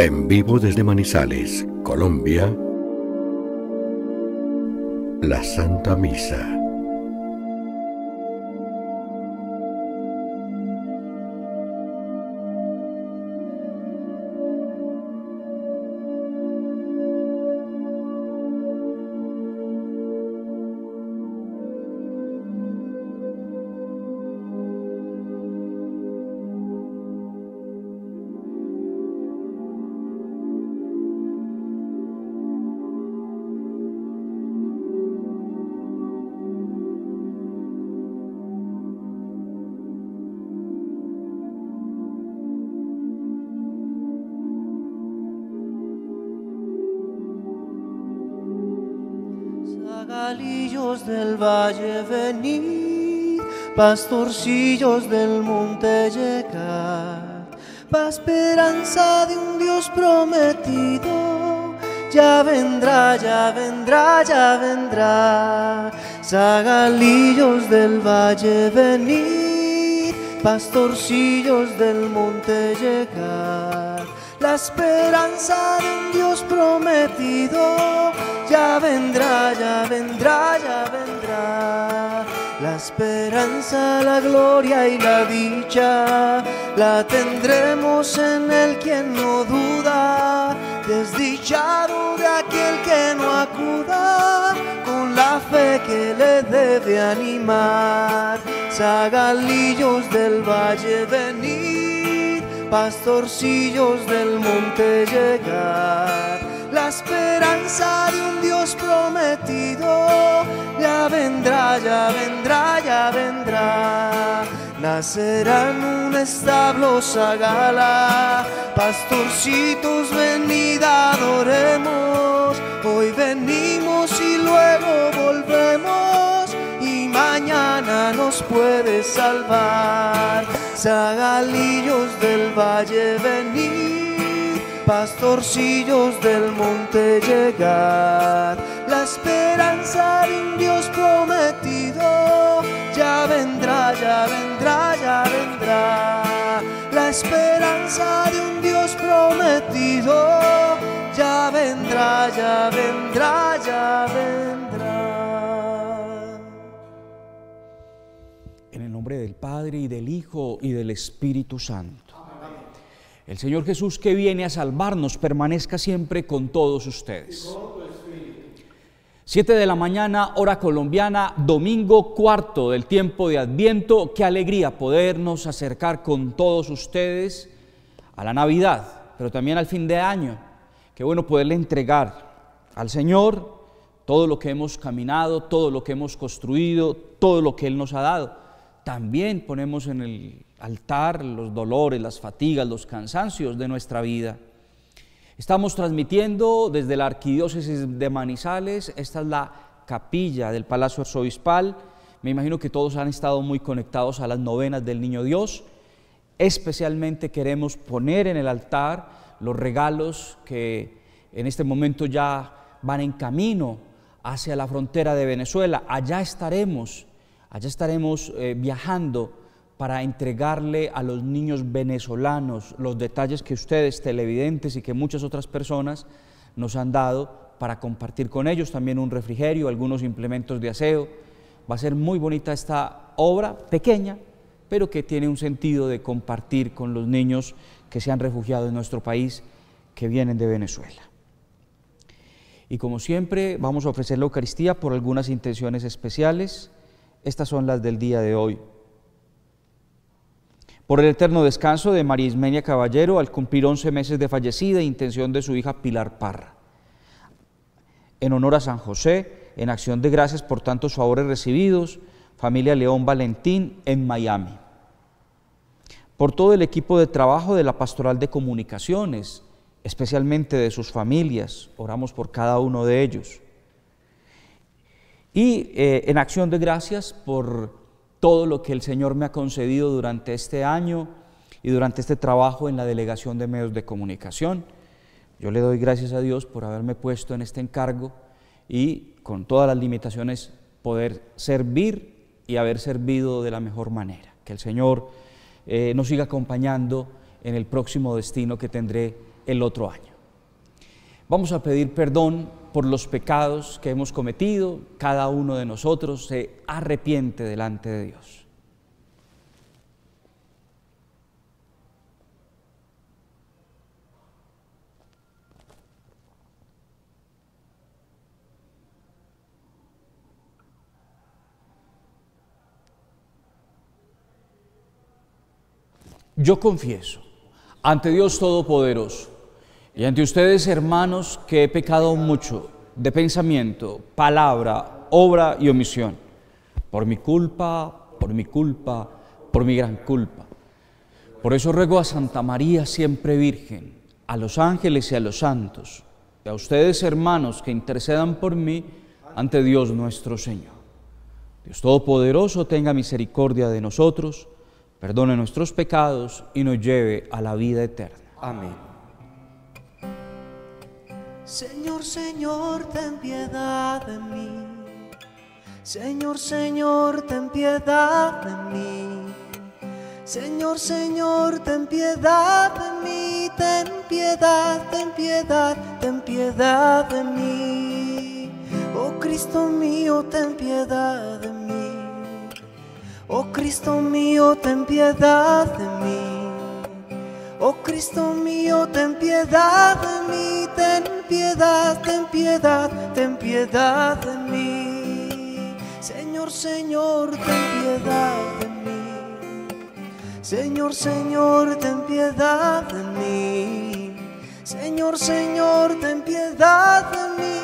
En vivo desde Manizales, Colombia, la Santa Misa. Pastorcillos del monte llegar, pa' esperanza de un Dios prometido, ya vendrá, ya vendrá, ya vendrá. Zagalillos del valle venid, pastorcillos del monte llegar, la esperanza de un Dios prometido ya vendrá, ya vendrá. La esperanza, la gloria y la dicha la tendremos en el quien no duda. Desdichado de aquel que no acuda con la fe que le debe animar. Zagalillos del valle venid, pastorcillos del monte llegar la esperanza de un Dios prometido. Vendrá, ya vendrá, ya vendrá. Nacerá en un establo sagala, pastorcitos venid adoremos. Hoy venimos y luego volvemos y mañana nos puede salvar. Zagalillos del valle venid pastorcillos del monte llegar, esperanza de un Dios prometido, ya vendrá, ya vendrá, ya vendrá, la esperanza de un Dios prometido, ya vendrá, ya vendrá, ya vendrá. En el nombre del Padre y del Hijo y del Espíritu Santo. El Señor Jesús que viene a salvarnos permanezca siempre con todos ustedes. Siete de la mañana, hora colombiana, domingo cuarto del tiempo de Adviento. Qué alegría podernos acercar con todos ustedes a la Navidad, pero también al fin de año. Qué bueno poderle entregar al Señor todo lo que hemos caminado, todo lo que hemos construido, todo lo que Él nos ha dado. También ponemos en el altar los dolores, las fatigas, los cansancios de nuestra vida. Estamos transmitiendo desde la Arquidiócesis de Manizales, esta es la capilla del Palacio Arzobispal. Me imagino que todos han estado muy conectados a las novenas del Niño Dios. Especialmente queremos poner en el altar los regalos que en este momento ya van en camino hacia la frontera de Venezuela. Allá estaremos, allá estaremos eh, viajando para entregarle a los niños venezolanos los detalles que ustedes, televidentes y que muchas otras personas nos han dado para compartir con ellos, también un refrigerio, algunos implementos de aseo. Va a ser muy bonita esta obra, pequeña, pero que tiene un sentido de compartir con los niños que se han refugiado en nuestro país, que vienen de Venezuela. Y como siempre, vamos a ofrecer la Eucaristía por algunas intenciones especiales. Estas son las del día de hoy por el eterno descanso de María Ismenia Caballero al cumplir 11 meses de fallecida, intención de su hija Pilar Parra. En honor a San José, en acción de gracias por tantos favores recibidos, familia León Valentín en Miami. Por todo el equipo de trabajo de la Pastoral de Comunicaciones, especialmente de sus familias, oramos por cada uno de ellos. Y eh, en acción de gracias por todo lo que el Señor me ha concedido durante este año y durante este trabajo en la Delegación de Medios de Comunicación. Yo le doy gracias a Dios por haberme puesto en este encargo y con todas las limitaciones poder servir y haber servido de la mejor manera. Que el Señor eh, nos siga acompañando en el próximo destino que tendré el otro año. Vamos a pedir perdón por los pecados que hemos cometido. Cada uno de nosotros se arrepiente delante de Dios. Yo confieso ante Dios Todopoderoso y ante ustedes, hermanos, que he pecado mucho de pensamiento, palabra, obra y omisión, por mi culpa, por mi culpa, por mi gran culpa. Por eso ruego a Santa María, siempre Virgen, a los ángeles y a los santos, y a ustedes, hermanos, que intercedan por mí ante Dios nuestro Señor. Dios Todopoderoso tenga misericordia de nosotros, perdone nuestros pecados y nos lleve a la vida eterna. Amén. Señor, Señor, ten piedad de mí. Señor, Señor, ten piedad de mí. Señor, Señor, ten piedad de mí. Ten piedad, ten piedad, ten piedad de mí. Oh Cristo mío, ten piedad de mí. Oh Cristo mío, ten piedad de mí. Oh Cristo mío, ten piedad de mí, ten piedad, ten piedad, ten piedad de mí. Señor, Señor, ten piedad de mí. Señor, Señor, ten piedad de mí. Señor, Señor, ten piedad de mí.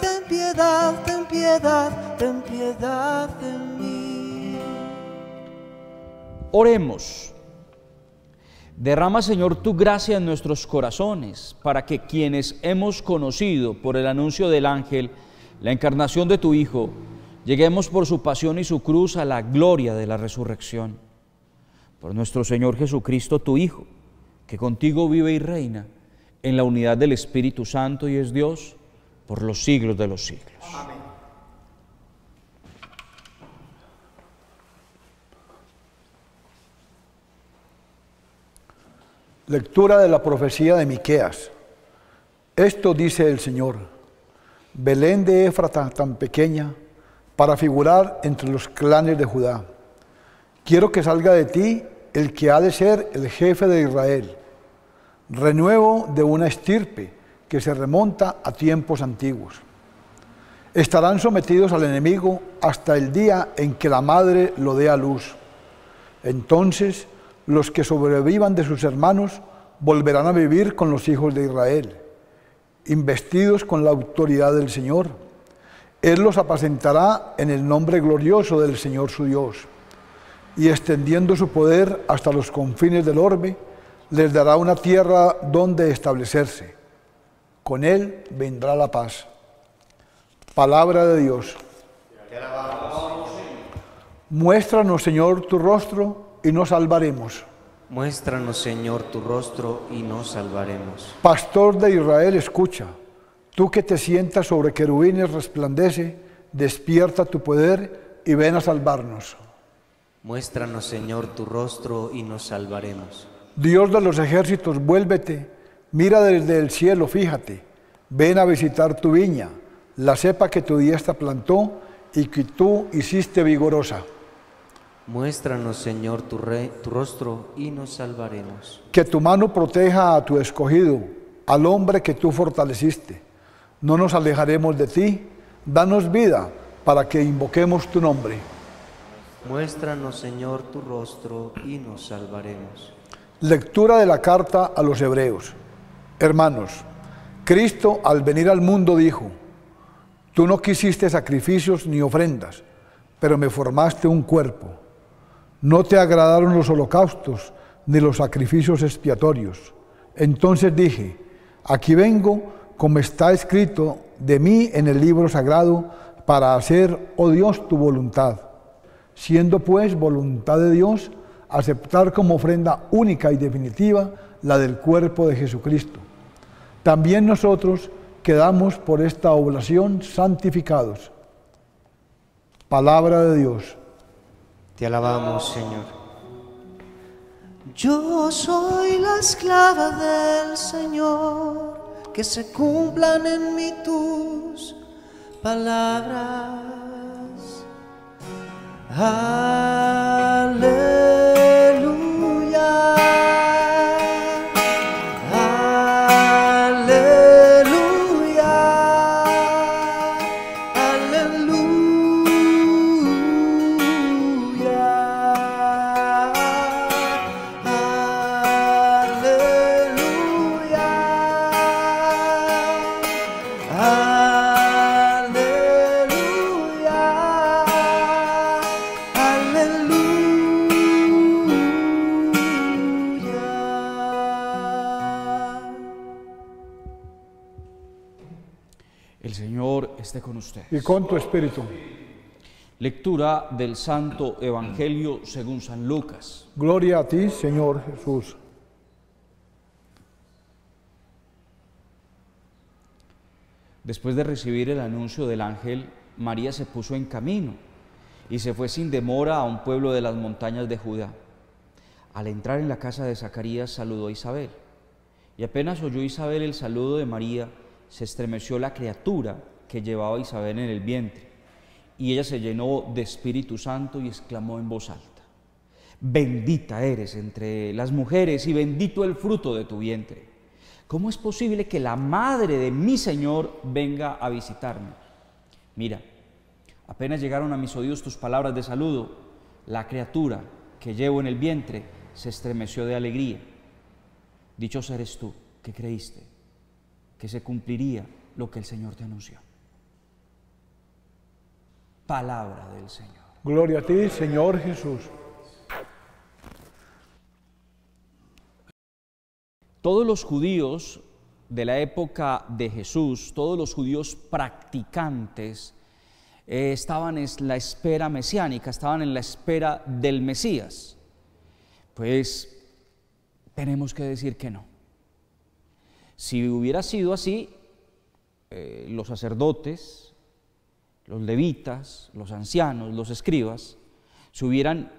Ten piedad, ten piedad, ten piedad de mí. Oremos. Derrama, Señor, tu gracia en nuestros corazones, para que quienes hemos conocido por el anuncio del ángel la encarnación de tu Hijo, lleguemos por su pasión y su cruz a la gloria de la resurrección. Por nuestro Señor Jesucristo, tu Hijo, que contigo vive y reina en la unidad del Espíritu Santo y es Dios por los siglos de los siglos. Amén. Lectura de la profecía de Miqueas. Esto dice el Señor: Belén de Éfrata tan pequeña para figurar entre los clanes de Judá. Quiero que salga de ti el que ha de ser el jefe de Israel, renuevo de una estirpe que se remonta a tiempos antiguos. Estarán sometidos al enemigo hasta el día en que la madre lo dé a luz. Entonces los que sobrevivan de sus hermanos volverán a vivir con los hijos de Israel, investidos con la autoridad del Señor. Él los apacentará en el nombre glorioso del Señor su Dios, y extendiendo su poder hasta los confines del orbe, les dará una tierra donde establecerse. Con Él vendrá la paz. Palabra de Dios. Muéstranos, Señor, tu rostro y nos salvaremos. Muéstranos, Señor, tu rostro y nos salvaremos. Pastor de Israel, escucha. Tú que te sientas sobre querubines resplandece, despierta tu poder y ven a salvarnos. Muéstranos, Señor, tu rostro y nos salvaremos. Dios de los ejércitos, vuélvete, mira desde el cielo, fíjate, ven a visitar tu viña, la cepa que tu diestra plantó y que tú hiciste vigorosa. Muéstranos, Señor, tu, tu rostro y nos salvaremos. Que tu mano proteja a tu escogido, al hombre que tú fortaleciste. No nos alejaremos de ti. Danos vida para que invoquemos tu nombre. Muéstranos, Señor, tu rostro y nos salvaremos. Lectura de la carta a los hebreos. Hermanos, Cristo al venir al mundo dijo, tú no quisiste sacrificios ni ofrendas, pero me formaste un cuerpo. No te agradaron los holocaustos ni los sacrificios expiatorios. Entonces dije, aquí vengo como está escrito de mí en el libro sagrado para hacer, oh Dios, tu voluntad. Siendo pues voluntad de Dios aceptar como ofrenda única y definitiva la del cuerpo de Jesucristo. También nosotros quedamos por esta oblación santificados. Palabra de Dios. Te alabamos, Señor. Yo soy la esclava del Señor, que se cumplan en mí tus palabras. Aleluya. Esté con usted. Y con tu espíritu. Lectura del Santo Evangelio según San Lucas. Gloria a ti, Señor Jesús. Después de recibir el anuncio del ángel, María se puso en camino y se fue sin demora a un pueblo de las montañas de Judá. Al entrar en la casa de Zacarías saludó a Isabel. Y apenas oyó Isabel el saludo de María, se estremeció la criatura que llevaba Isabel en el vientre. Y ella se llenó de Espíritu Santo y exclamó en voz alta, Bendita eres entre las mujeres y bendito el fruto de tu vientre. ¿Cómo es posible que la madre de mi Señor venga a visitarme? Mira, apenas llegaron a mis oídos tus palabras de saludo, la criatura que llevo en el vientre se estremeció de alegría. Dichosa eres tú que creíste que se cumpliría lo que el Señor te anunció. Palabra del Señor. Gloria a ti, Señor Jesús. Todos los judíos de la época de Jesús, todos los judíos practicantes, eh, estaban en la espera mesiánica, estaban en la espera del Mesías. Pues tenemos que decir que no. Si hubiera sido así, eh, los sacerdotes, los levitas, los ancianos, los escribas, se hubieran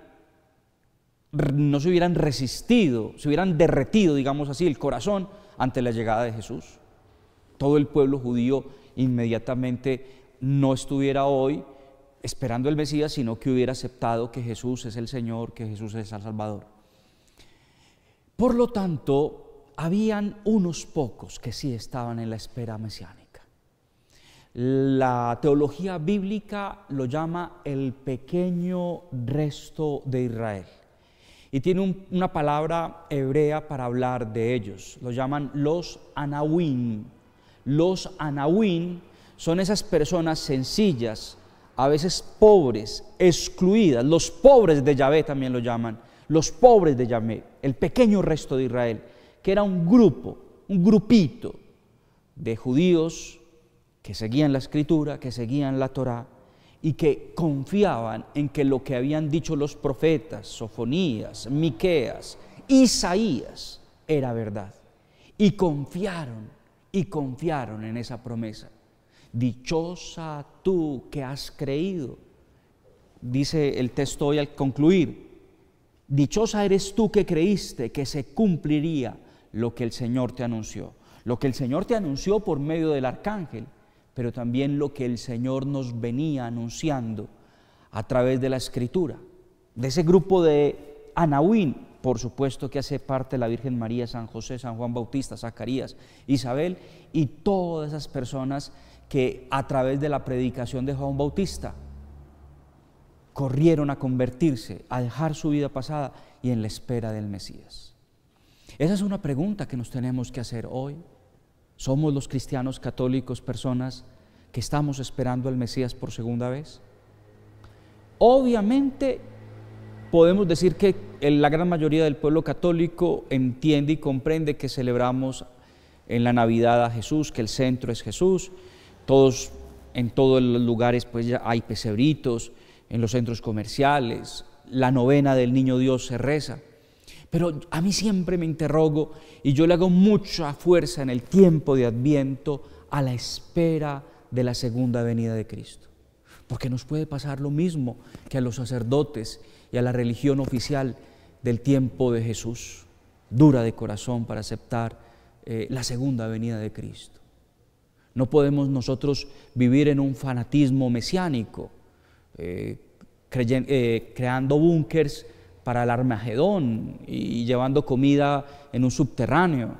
no se hubieran resistido, se hubieran derretido, digamos así, el corazón ante la llegada de Jesús. Todo el pueblo judío inmediatamente no estuviera hoy esperando el Mesías, sino que hubiera aceptado que Jesús es el Señor, que Jesús es el Salvador. Por lo tanto, habían unos pocos que sí estaban en la espera mesiánica. La teología bíblica lo llama el pequeño resto de Israel. Y tiene un- una palabra hebrea para hablar de ellos. Lo llaman los anahuín. Los anahuín son esas personas sencillas, a veces pobres, excluidas. Los pobres de Yahvé también lo llaman. Los pobres de Yahvé, el pequeño resto de Israel, que era un grupo, un grupito de judíos que seguían la escritura, que seguían la Torá y que confiaban en que lo que habían dicho los profetas, Sofonías, Miqueas, Isaías, era verdad. Y confiaron, y confiaron en esa promesa. Dichosa tú que has creído, dice el texto hoy al concluir. Dichosa eres tú que creíste que se cumpliría lo que el Señor te anunció. Lo que el Señor te anunció por medio del arcángel, pero también lo que el Señor nos venía anunciando a través de la escritura. De ese grupo de Anahuín, por supuesto que hace parte la Virgen María, San José, San Juan Bautista, Zacarías, Isabel y todas esas personas que a través de la predicación de Juan Bautista corrieron a convertirse, a dejar su vida pasada y en la espera del Mesías. Esa es una pregunta que nos tenemos que hacer hoy. ¿Somos los cristianos católicos personas que estamos esperando al Mesías por segunda vez? Obviamente podemos decir que la gran mayoría del pueblo católico entiende y comprende que celebramos en la Navidad a Jesús, que el centro es Jesús. Todos, en todos los lugares, pues ya hay pesebritos, en los centros comerciales, la novena del Niño Dios se reza. Pero a mí siempre me interrogo y yo le hago mucha fuerza en el tiempo de Adviento a la espera de la segunda venida de Cristo. Porque nos puede pasar lo mismo que a los sacerdotes y a la religión oficial del tiempo de Jesús, dura de corazón para aceptar eh, la segunda venida de Cristo. No podemos nosotros vivir en un fanatismo mesiánico, eh, eh, creando búnkers para el Armagedón y llevando comida en un subterráneo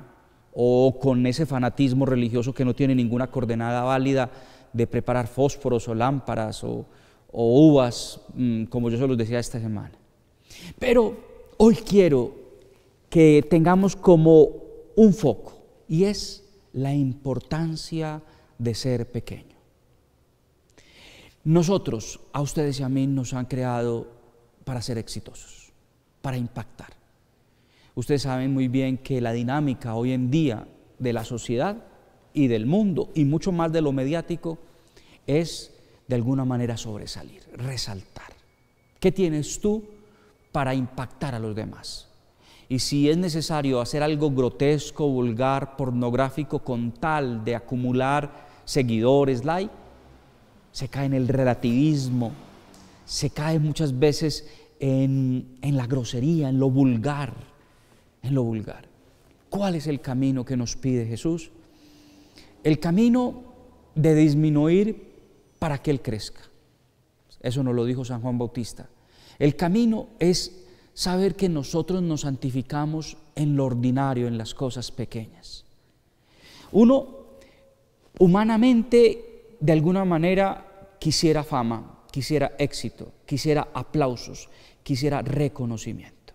o con ese fanatismo religioso que no tiene ninguna coordenada válida de preparar fósforos o lámparas o, uvas, mm, como yo se los decía esta semana. Pero hoy quiero que tengamos como un foco y es la importancia de ser pequeño. Nosotros, a ustedes y a mí, nos han creado para ser exitosos, para impactar. Ustedes saben muy bien que la dinámica hoy en día de la sociedad y del mundo, y mucho más de lo mediático, es de alguna manera sobresalir, resaltar. ¿Qué tienes tú para impactar a los demás? Y si es necesario hacer algo grotesco, vulgar, pornográfico con tal de acumular seguidores, like, se cae en el relativismo, se cae muchas veces en, en la grosería, en lo vulgar, en lo vulgar. ¿Cuál es el camino que nos pide Jesús? El camino de disminuir para que Él crezca. Eso nos lo dijo San Juan Bautista. El camino es saber que nosotros nos santificamos en lo ordinario, en las cosas pequeñas. Uno, humanamente, de alguna manera, quisiera fama, quisiera éxito, quisiera aplausos, quisiera reconocimiento.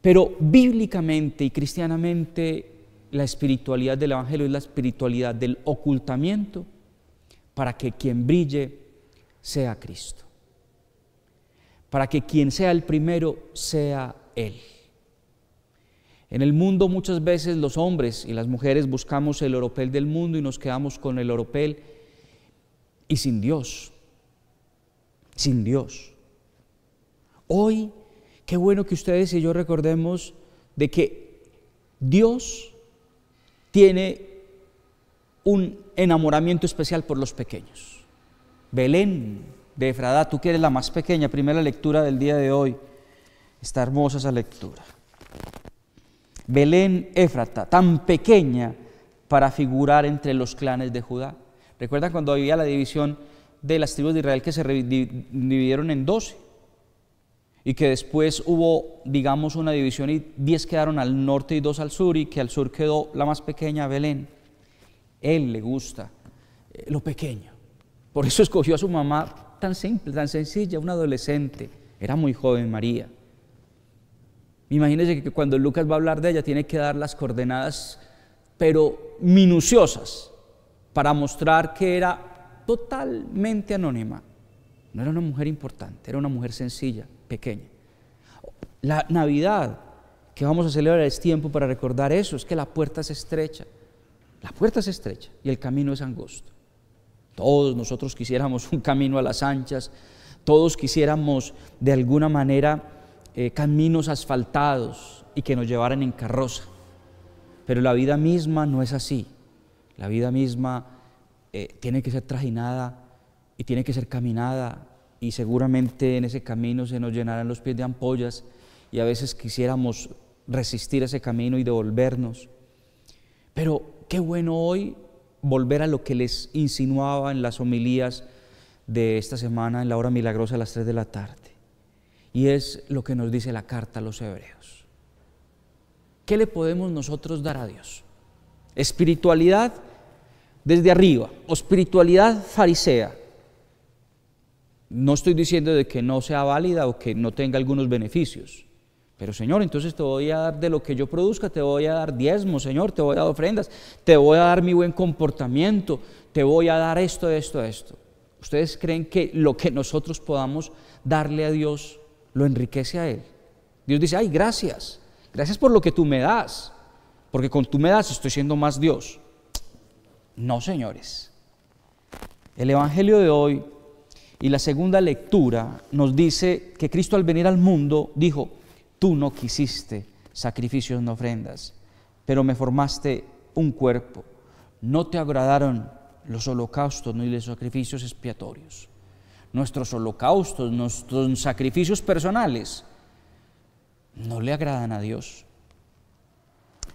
Pero bíblicamente y cristianamente la espiritualidad del Evangelio es la espiritualidad del ocultamiento para que quien brille sea Cristo. Para que quien sea el primero sea Él. En el mundo muchas veces los hombres y las mujeres buscamos el oropel del mundo y nos quedamos con el oropel y sin Dios. Sin Dios. Hoy Qué bueno que ustedes y yo recordemos de que Dios tiene un enamoramiento especial por los pequeños. Belén de Efradá, tú que eres la más pequeña, primera lectura del día de hoy. Está hermosa esa lectura. Belén Éfrata, tan pequeña para figurar entre los clanes de Judá. ¿Recuerdan cuando había la división de las tribus de Israel que se dividieron en doce? Y que después hubo, digamos, una división y diez quedaron al norte y dos al sur y que al sur quedó la más pequeña, Belén. Él le gusta eh, lo pequeño. Por eso escogió a su mamá tan simple, tan sencilla, una adolescente. Era muy joven María. Imagínense que cuando Lucas va a hablar de ella tiene que dar las coordenadas, pero minuciosas, para mostrar que era totalmente anónima. No era una mujer importante, era una mujer sencilla, pequeña. La Navidad que vamos a celebrar es tiempo para recordar eso, es que la puerta es estrecha. La puerta es estrecha y el camino es angosto. Todos nosotros quisiéramos un camino a las anchas, todos quisiéramos de alguna manera eh, caminos asfaltados y que nos llevaran en carroza. Pero la vida misma no es así. La vida misma eh, tiene que ser trajinada y tiene que ser caminada y seguramente en ese camino se nos llenarán los pies de ampollas y a veces quisiéramos resistir ese camino y devolvernos. Pero qué bueno hoy volver a lo que les insinuaba en las homilías de esta semana en la hora milagrosa a las 3 de la tarde. Y es lo que nos dice la carta a los hebreos. ¿Qué le podemos nosotros dar a Dios? Espiritualidad desde arriba o espiritualidad farisea no estoy diciendo de que no sea válida o que no tenga algunos beneficios. Pero Señor, entonces te voy a dar de lo que yo produzca, te voy a dar diezmo, Señor, te voy a dar ofrendas, te voy a dar mi buen comportamiento, te voy a dar esto, esto, esto. ¿Ustedes creen que lo que nosotros podamos darle a Dios lo enriquece a Él? Dios dice, ay, gracias, gracias por lo que tú me das, porque con tú me das estoy siendo más Dios. No, señores. El Evangelio de hoy y la segunda lectura nos dice que Cristo al venir al mundo dijo, tú no quisiste sacrificios ni ofrendas, pero me formaste un cuerpo. No te agradaron los holocaustos ni los sacrificios expiatorios. Nuestros holocaustos, nuestros sacrificios personales, no le agradan a Dios.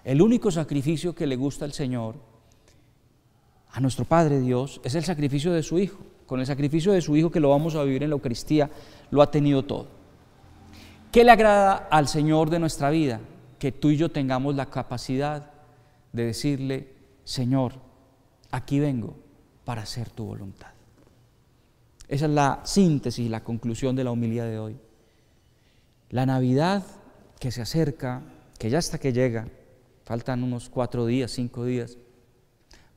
El único sacrificio que le gusta al Señor, a nuestro Padre Dios, es el sacrificio de su Hijo. Con el sacrificio de su Hijo que lo vamos a vivir en la Eucaristía, lo ha tenido todo. ¿Qué le agrada al Señor de nuestra vida? Que tú y yo tengamos la capacidad de decirle, Señor, aquí vengo para hacer tu voluntad. Esa es la síntesis, la conclusión de la humildad de hoy. La Navidad que se acerca, que ya hasta que llega, faltan unos cuatro días, cinco días,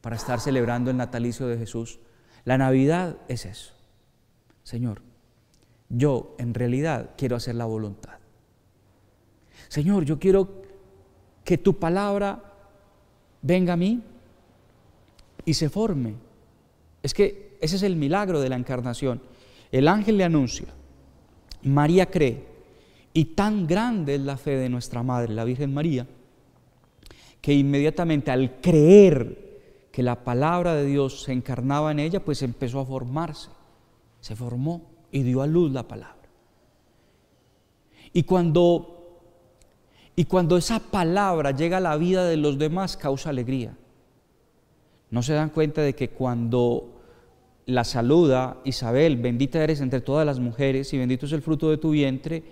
para estar celebrando el natalicio de Jesús. La Navidad es eso. Señor, yo en realidad quiero hacer la voluntad. Señor, yo quiero que tu palabra venga a mí y se forme. Es que ese es el milagro de la encarnación. El ángel le anuncia, María cree, y tan grande es la fe de nuestra Madre, la Virgen María, que inmediatamente al creer que la palabra de Dios se encarnaba en ella, pues empezó a formarse, se formó y dio a luz la palabra. Y cuando, y cuando esa palabra llega a la vida de los demás, causa alegría. No se dan cuenta de que cuando la saluda Isabel, bendita eres entre todas las mujeres y bendito es el fruto de tu vientre,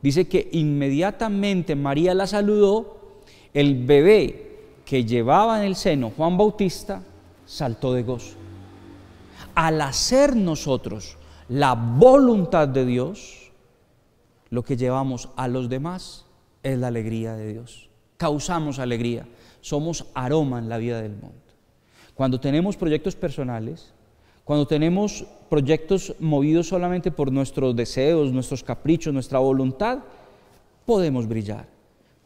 Dice que inmediatamente María la saludó, el bebé que llevaba en el seno Juan Bautista saltó de gozo. Al hacer nosotros la voluntad de Dios, lo que llevamos a los demás es la alegría de Dios. Causamos alegría, somos aroma en la vida del mundo. Cuando tenemos proyectos personales, cuando tenemos proyectos movidos solamente por nuestros deseos, nuestros caprichos, nuestra voluntad, podemos brillar,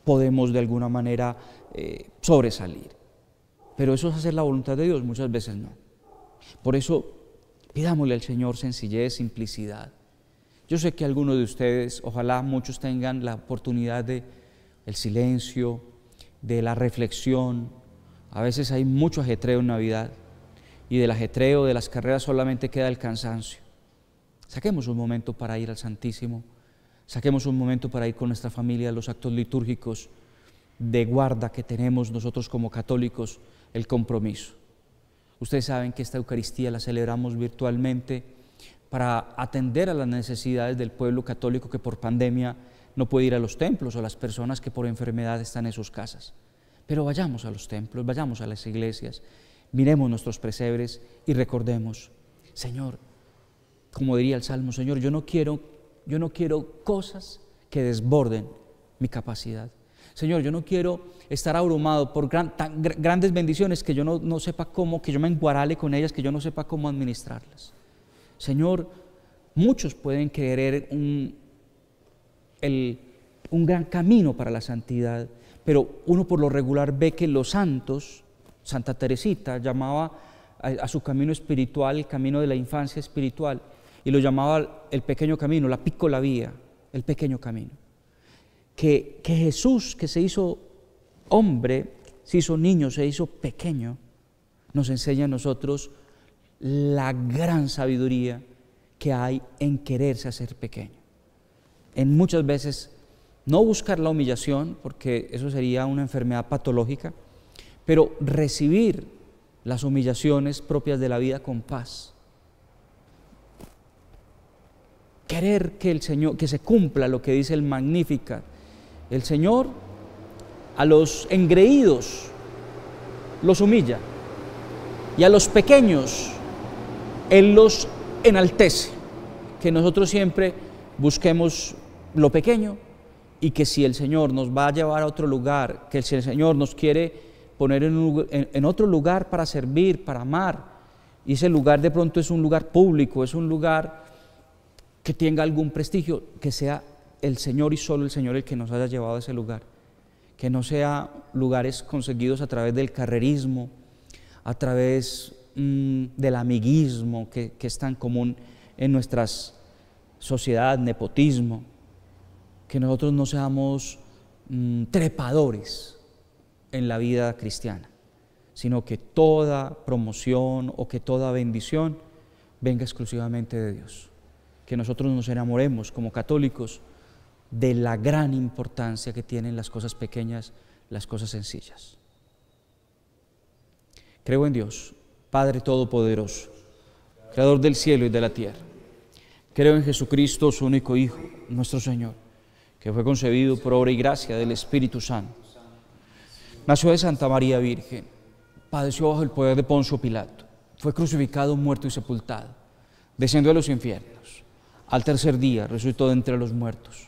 podemos de alguna manera eh, sobresalir. Pero eso es hacer la voluntad de Dios, muchas veces no. Por eso pidámosle al Señor sencillez, simplicidad. Yo sé que algunos de ustedes, ojalá muchos tengan la oportunidad de el silencio, de la reflexión. A veces hay mucho ajetreo en Navidad y del ajetreo de las carreras solamente queda el cansancio. Saquemos un momento para ir al Santísimo, saquemos un momento para ir con nuestra familia a los actos litúrgicos de guarda que tenemos nosotros como católicos, el compromiso. Ustedes saben que esta Eucaristía la celebramos virtualmente para atender a las necesidades del pueblo católico que por pandemia no puede ir a los templos o las personas que por enfermedad están en sus casas. Pero vayamos a los templos, vayamos a las iglesias miremos nuestros presebres y recordemos, Señor, como diría el Salmo, Señor, yo no quiero, yo no quiero cosas que desborden mi capacidad. Señor, yo no quiero estar abrumado por tan, grandes bendiciones que yo no, sepa cómo, que yo me enguarale con ellas, que yo no sepa cómo administrarlas. Señor, muchos pueden querer un, un gran camino para la santidad, pero uno por lo regular ve que los santos Santa Teresita llamaba a, su camino espiritual el camino de la infancia espiritual y lo llamaba el pequeño camino, la piccola vía, el pequeño camino. Que, Jesús, que se hizo hombre, se hizo niño, se hizo pequeño, nos enseña a nosotros la gran sabiduría que hay en quererse hacer pequeño. En muchas veces no buscar la humillación, porque eso sería una enfermedad patológica, pero recibir las humillaciones propias de la vida con paz. Querer que el Señor, que se cumpla lo que dice el Magnífica. El Señor a los engreídos los humilla y a los pequeños Él los enaltece. Que nosotros siempre busquemos lo pequeño y que si el Señor nos va a llevar a otro lugar, que si el Señor nos quiere poner en, otro lugar para servir, para amar. Y ese lugar de pronto es un lugar público, es un lugar que tenga algún prestigio, que sea el Señor y solo el Señor el que nos haya llevado a ese lugar. Que no sea lugares conseguidos a través del carrerismo, a través mm, del amiguismo que, es tan común en nuestras sociedades, nepotismo. Que nosotros no seamos mm, trepadores, en la vida cristiana, sino que toda promoción o que toda bendición venga exclusivamente de Dios. Que nosotros nos enamoremos como católicos de la gran importancia que tienen las cosas pequeñas, las cosas sencillas. Creo en Dios, Padre Todopoderoso, Creador del cielo y de la tierra. Creo en Jesucristo, su único Hijo, nuestro Señor, que fue concebido por obra y gracia del Espíritu Santo. Nació de Santa María Virgen, padeció bajo el poder de Poncio Pilato, fue crucificado, muerto y sepultado, descendió a los infiernos. Al tercer día resucitó de entre los muertos,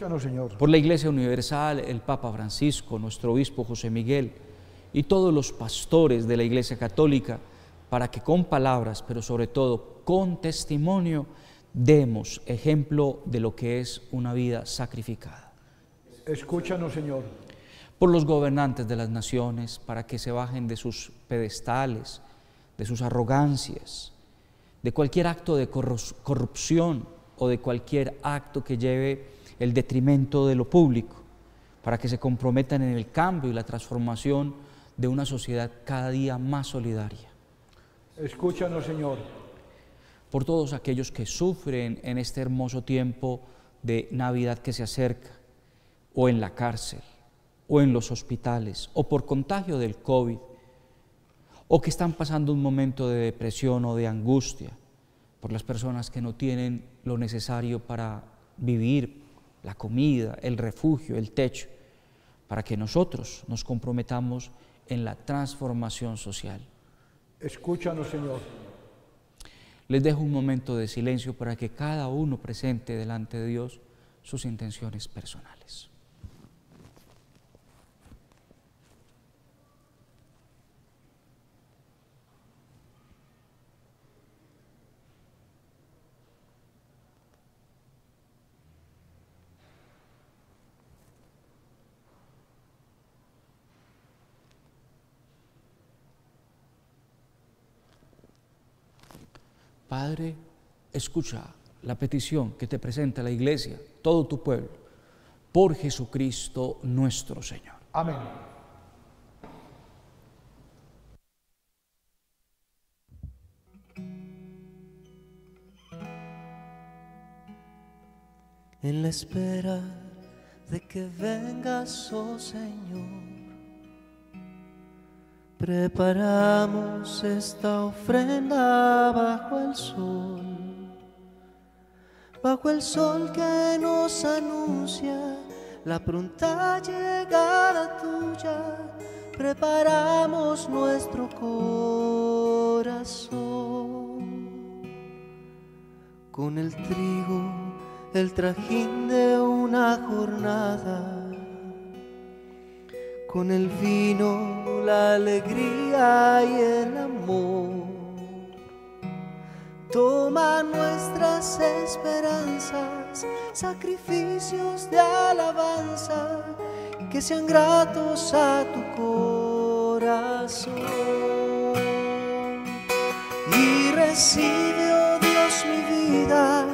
Escúchanos, Señor. Por la Iglesia Universal, el Papa Francisco, nuestro obispo José Miguel y todos los pastores de la Iglesia Católica, para que con palabras, pero sobre todo con testimonio, demos ejemplo de lo que es una vida sacrificada. Escúchanos, Señor. Por los gobernantes de las naciones, para que se bajen de sus pedestales, de sus arrogancias, de cualquier acto de corru- corrupción o de cualquier acto que lleve el detrimento de lo público, para que se comprometan en el cambio y la transformación de una sociedad cada día más solidaria. Escúchanos, Señor. por todos aquellos que sufren en este hermoso tiempo de Navidad que se acerca, o en la cárcel, o en los hospitales, o por contagio del COVID, o que están pasando un momento de depresión o de angustia, por las personas que no tienen lo necesario para vivir, la comida, el refugio, el techo, para que nosotros nos comprometamos en la transformación social. Escúchanos, Señor. Les dejo un momento de silencio para que cada uno presente delante de Dios sus intenciones personales. Padre, escucha la petición que te presenta la iglesia, todo tu pueblo, por Jesucristo nuestro Señor. Amén. en la espera de que vengas, oh Señor. Preparamos esta ofrenda bajo el sol, bajo el sol que nos anuncia la pronta llegada tuya. Preparamos nuestro corazón con el trigo, el trajín de una jornada, con el vino, la alegría y el amor. Toma nuestras esperanzas, sacrificios de alabanza, que sean gratos a tu corazón y recibe, oh Dios, mi vida,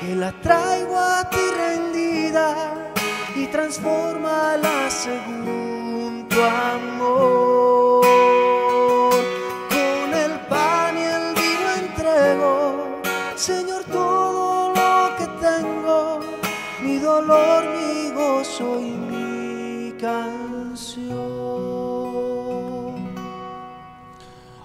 que la traigo a ti rendida y transformala según tu amor. Con el pan y el vino entrego, Señor, todo lo que tengo, mi dolor, mi gozo y mi canción.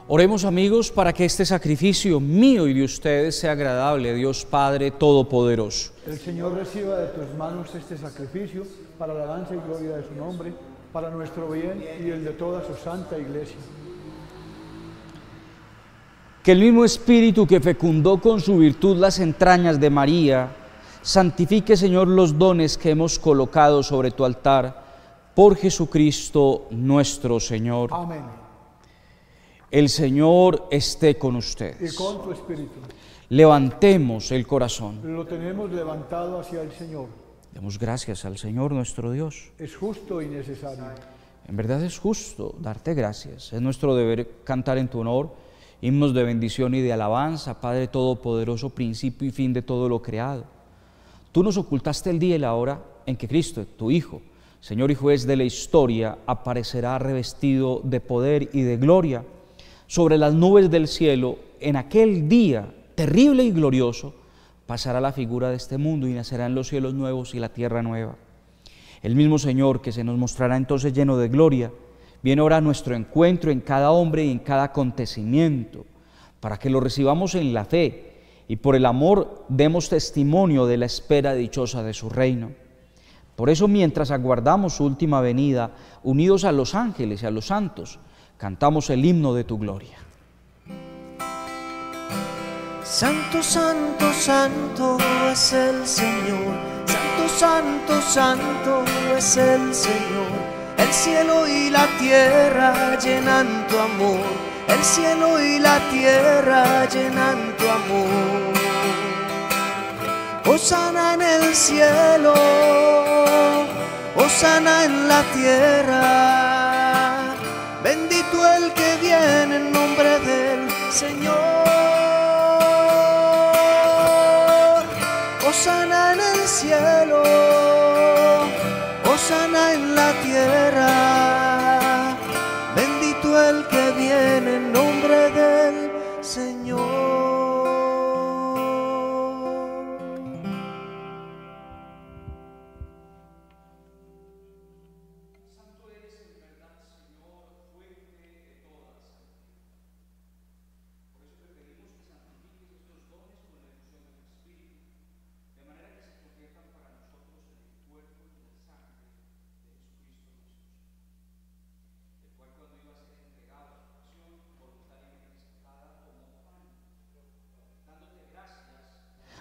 Oremos amigos para que este sacrificio mío y de ustedes sea agradable a Dios Padre Todopoderoso. El Señor reciba de tus manos este sacrificio para la alabanza y gloria de su nombre, para nuestro bien y el de toda su santa iglesia. Que el mismo Espíritu que fecundó con su virtud las entrañas de María, santifique Señor los dones que hemos colocado sobre tu altar, por Jesucristo nuestro Señor. Amén. El Señor esté con Y ustedes. con tu espíritu. Levantemos el corazón. Lo tenemos levantado hacia el Señor. Demos gracias al Señor nuestro Dios. Es justo y necesario. En verdad es justo darte gracias. Es nuestro deber cantar en tu honor himnos de bendición y de alabanza, Padre Todopoderoso, principio y fin de todo lo creado. Tú nos ocultaste el día y la hora en que Cristo, tu Hijo, Señor y juez de la historia, aparecerá revestido de poder y de gloria sobre las nubes del cielo. En aquel día terrible y glorioso pasará la figura de este mundo y nacerán los cielos nuevos y la tierra nueva. El mismo Señor que se nos mostrará entonces lleno de gloria, viene ahora a nuestro encuentro en cada hombre y en cada acontecimiento, para que lo recibamos en la fe y por el amor demos testimonio de la espera dichosa de su reino. Por eso mientras aguardamos su última venida, unidos a los ángeles y a los santos, cantamos el himno de tu gloria. Santo, santo, santo es el Señor. Santo, santo, santo es el Señor. El cielo y la tierra llenan tu amor. El cielo y la tierra llenan tu amor. Osana en el cielo, Osana en la tierra. Bendito el que viene en nombre del Señor.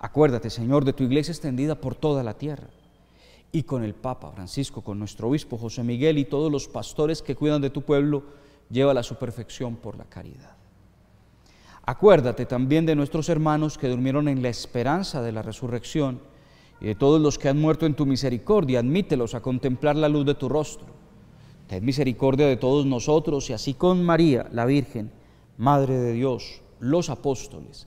Acuérdate, Señor, de tu iglesia extendida por toda la tierra y con el Papa Francisco, con nuestro obispo José Miguel y todos los pastores que cuidan de tu pueblo, lleva a su perfección por la caridad. Acuérdate también de nuestros hermanos que durmieron en la esperanza de la resurrección y de todos los que han muerto en tu misericordia, admítelos a contemplar la luz de tu rostro. Ten misericordia de todos nosotros y así con María, la Virgen, Madre de Dios, los apóstoles,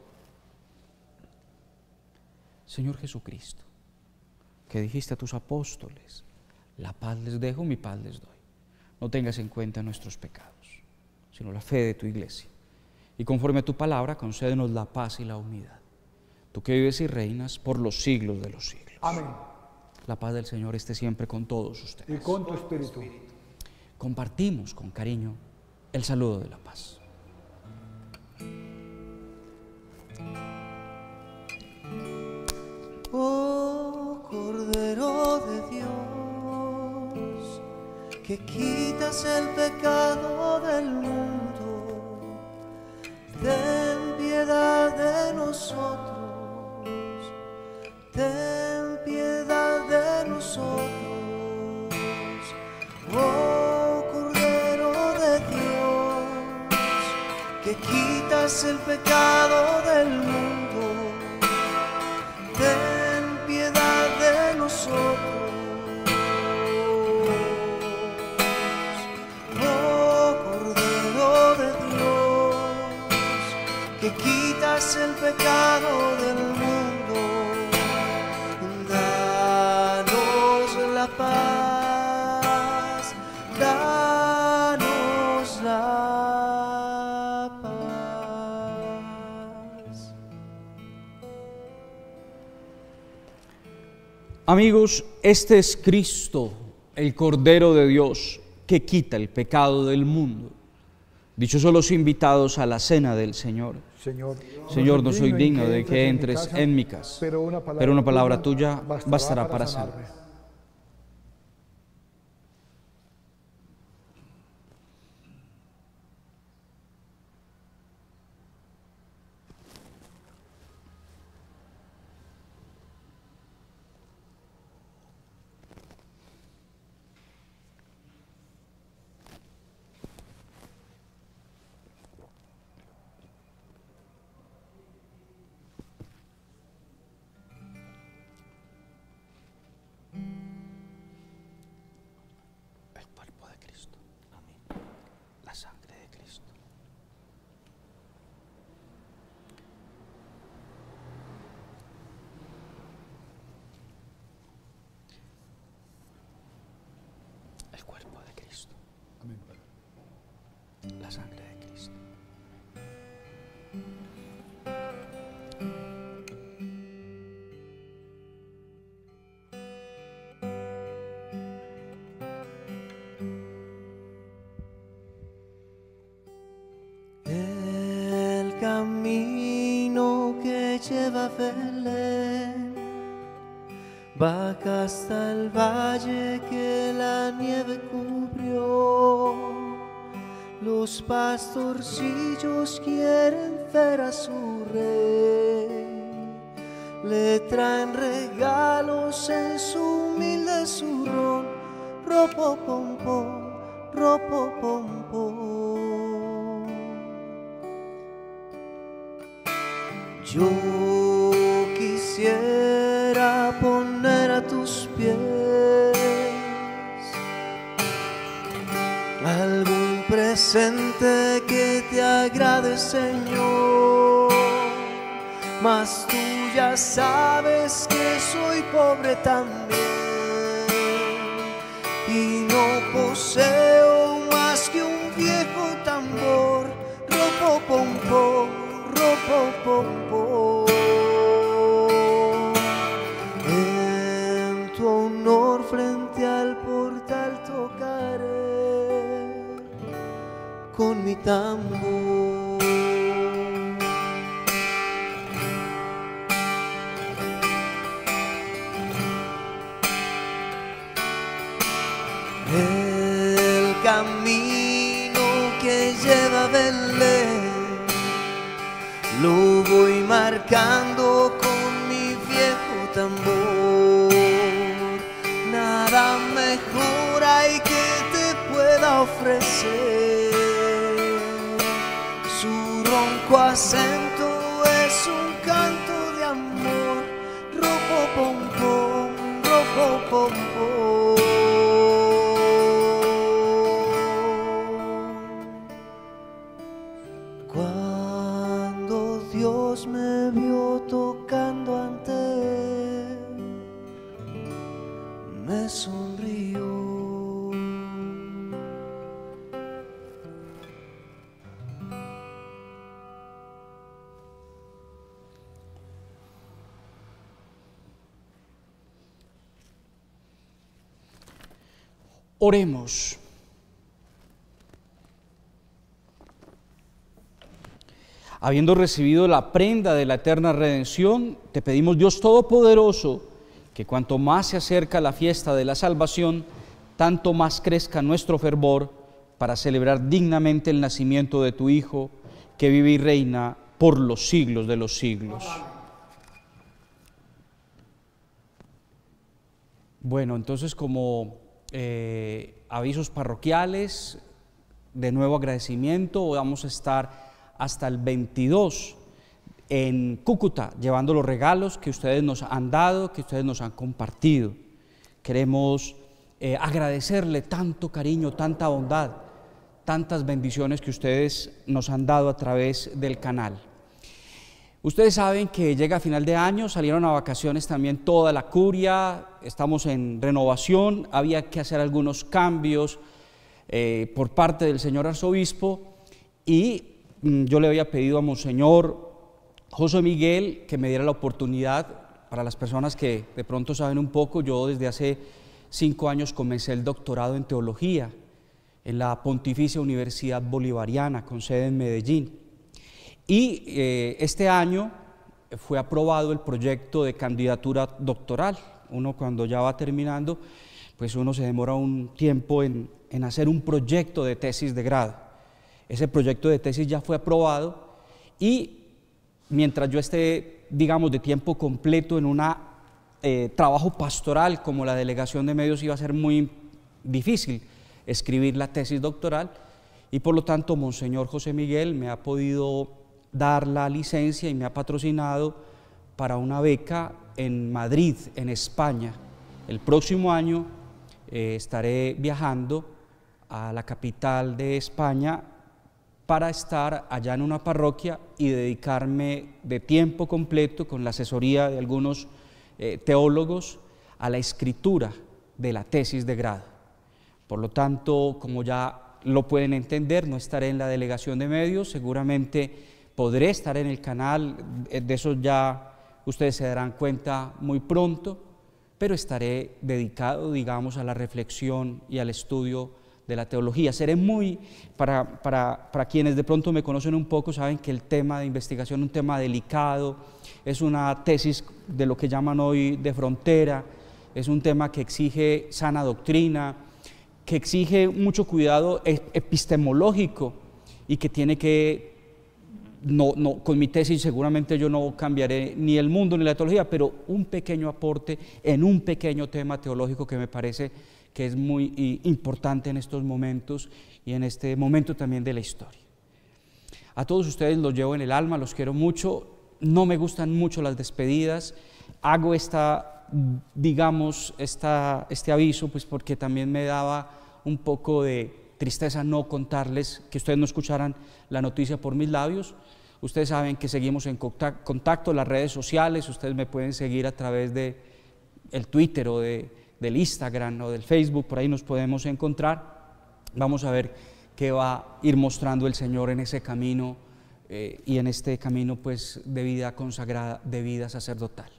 Señor Jesucristo, que dijiste a tus apóstoles, la paz les dejo, mi paz les doy. No tengas en cuenta nuestros pecados, sino la fe de tu iglesia. Y conforme a tu palabra, concédenos la paz y la unidad. Tú que vives y reinas por los siglos de los siglos. Amén. La paz del Señor esté siempre con todos ustedes. Y con tu espíritu. Compartimos con cariño el saludo de la paz. Que quitas el pecado del mundo, ten piedad de nosotros, ten piedad de nosotros. Oh Cordero de Dios, que quitas el pecado del mundo quitas el pecado del mundo, danos la paz, danos la paz. Amigos, este es Cristo, el Cordero de Dios, que quita el pecado del mundo. Dichosos los invitados a la cena del Señor. Señor, Señor, no soy digno de que entres en mi casa, pero una palabra, pero una palabra tuya bastará para salvarme. La sangre de Cristo. El camino que lleva a baja hasta el valle que la nieve. Los pastorcillos quieren ver a su rey, le traen regalos en su humilde zurrón, ropo pom pom, Señor. Mas tú ya sabes que soy pobre también y no poseo más que un viejo tambor, ropo pom pom, ropo pom pom. En tu honor frente al portal tocaré con mi tambor. Sonrió. Oremos. Habiendo recibido la prenda de la eterna redención, te pedimos Dios Todopoderoso, que cuanto más se acerca la fiesta de la salvación, tanto más crezca nuestro fervor para celebrar dignamente el nacimiento de tu Hijo, que vive y reina por los siglos de los siglos. Bueno, entonces como eh, avisos parroquiales, de nuevo agradecimiento, vamos a estar hasta el 22 en Cúcuta, llevando los regalos que ustedes nos han dado, que ustedes nos han compartido. Queremos eh, agradecerle tanto cariño, tanta bondad, tantas bendiciones que ustedes nos han dado a través del canal. Ustedes saben que llega a final de año, salieron a vacaciones también toda la curia, estamos en renovación, había que hacer algunos cambios eh, por parte del señor arzobispo y mm, yo le había pedido a Monseñor José Miguel que me diera la oportunidad, para las personas que de pronto saben un poco, yo desde hace cinco años comencé el doctorado en teología en la Pontificia Universidad Bolivariana con sede en Medellín. Y eh, este año fue aprobado el proyecto de candidatura doctoral. Uno cuando ya va terminando, pues uno se demora un tiempo en, en hacer un proyecto de tesis de grado. Ese proyecto de tesis ya fue aprobado y mientras yo esté, digamos, de tiempo completo en un eh, trabajo pastoral como la delegación de medios iba a ser muy difícil escribir la tesis doctoral y por lo tanto Monseñor José Miguel me ha podido dar la licencia y me ha patrocinado para una beca en Madrid, en España. El próximo año eh, estaré viajando a la capital de España para estar allá en una parroquia y dedicarme de tiempo completo con la asesoría de algunos eh, teólogos a la escritura de la tesis de grado. Por lo tanto, como ya lo pueden entender, no estaré en la delegación de medios, seguramente podré estar en el canal, de eso ya ustedes se darán cuenta muy pronto, pero estaré dedicado, digamos, a la reflexión y al estudio de la teología. Seré muy, para, para, para, quienes de pronto me conocen un poco, saben que el tema de investigación es un tema delicado, es una tesis de lo que llaman hoy de frontera, es un tema que exige sana doctrina, que exige mucho cuidado epistemológico y que tiene que no, no, con mi tesis seguramente yo no cambiaré ni el mundo ni la teología, pero un pequeño aporte en un pequeño tema teológico que me parece que es muy importante en estos momentos y en este momento también de la historia. A todos ustedes los llevo en el alma, los quiero mucho, no me gustan mucho las despedidas, hago esta, digamos, esta, este aviso, pues porque también me daba un poco de tristeza no contarles que ustedes no escucharan la noticia por mis labios. Ustedes saben que seguimos en contacto, las redes sociales, ustedes me pueden seguir a través de el Twitter o de, del Instagram o del Facebook, por ahí nos podemos encontrar. Vamos a ver qué va a ir mostrando el Señor en ese camino eh, y en este camino pues de vida consagrada, de vida sacerdotal.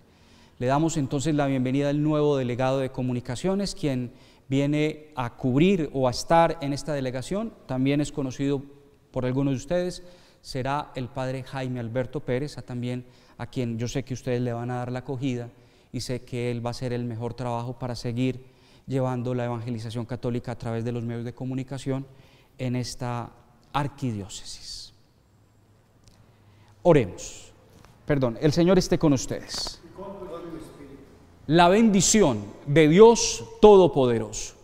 Le damos entonces la bienvenida al nuevo delegado de comunicaciones, quien viene a cubrir o a estar en esta delegación, también es conocido por algunos de ustedes, será el padre Jaime Alberto Pérez, a también a quien yo sé que ustedes le van a dar la acogida y sé que él va a hacer el mejor trabajo para seguir llevando la evangelización católica a través de los medios de comunicación en esta arquidiócesis. Oremos. Perdón, el Señor esté con ustedes la bendición de Dios Todopoderoso,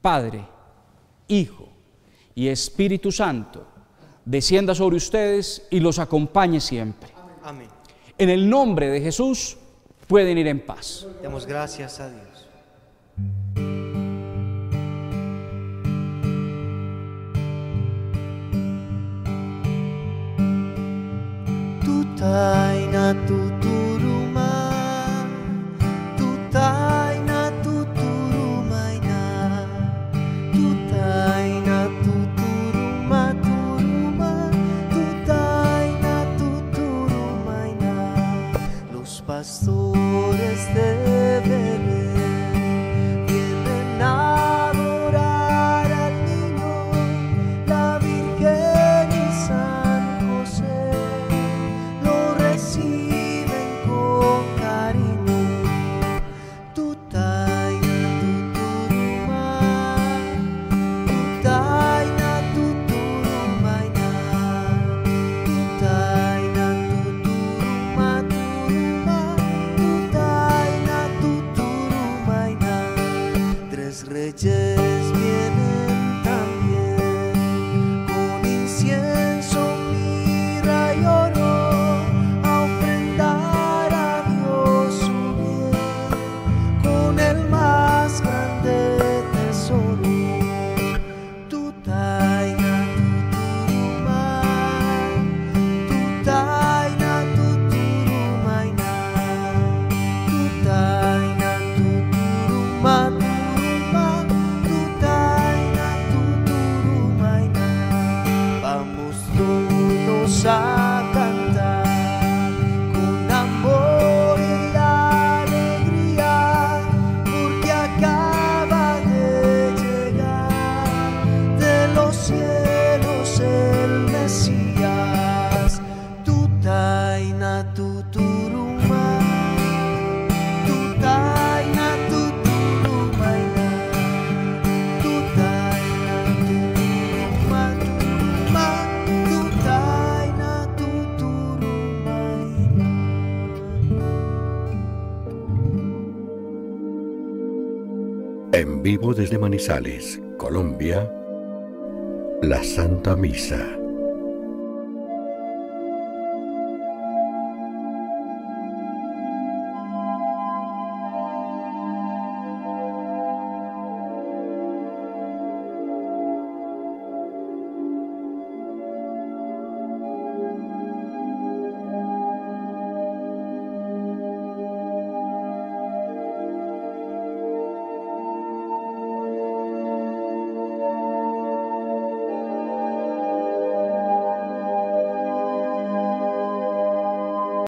Padre, Hijo y Espíritu Santo, descienda sobre ustedes y los acompañe siempre. Amén. En el nombre de Jesús pueden ir en paz. Damos gracias a Dios. Vivo desde Manizales, Colombia, la Santa Misa.